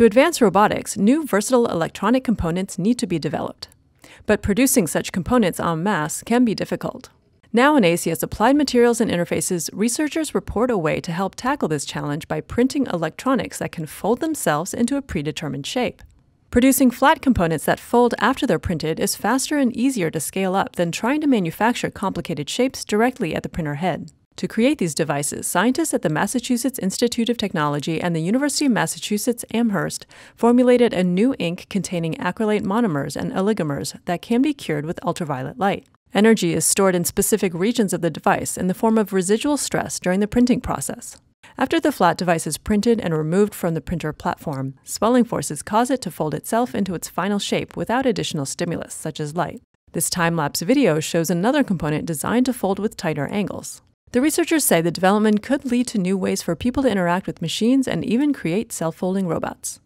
To advance robotics, new versatile electronic components need to be developed. But producing such components en masse can be difficult. Now in ACS Applied Materials and Interfaces, researchers report a way to help tackle this challenge by printing electronics that can fold themselves into a predetermined shape. Producing flat components that fold after they're printed is faster and easier to scale up than trying to manufacture complicated shapes directly at the printer head. To create these devices, scientists at the Massachusetts Institute of Technology and the University of Massachusetts Amherst formulated a new ink containing acrylate monomers and oligomers that can be cured with ultraviolet light. Energy is stored in specific regions of the device in the form of residual stress during the printing process. After the flat device is printed and removed from the printer platform, swelling forces cause it to fold itself into its final shape without additional stimulus, such as light. This time lapse video shows another component designed to fold with tighter angles. The researchers say the development could lead to new ways for people to interact with machines and even create self folding robots.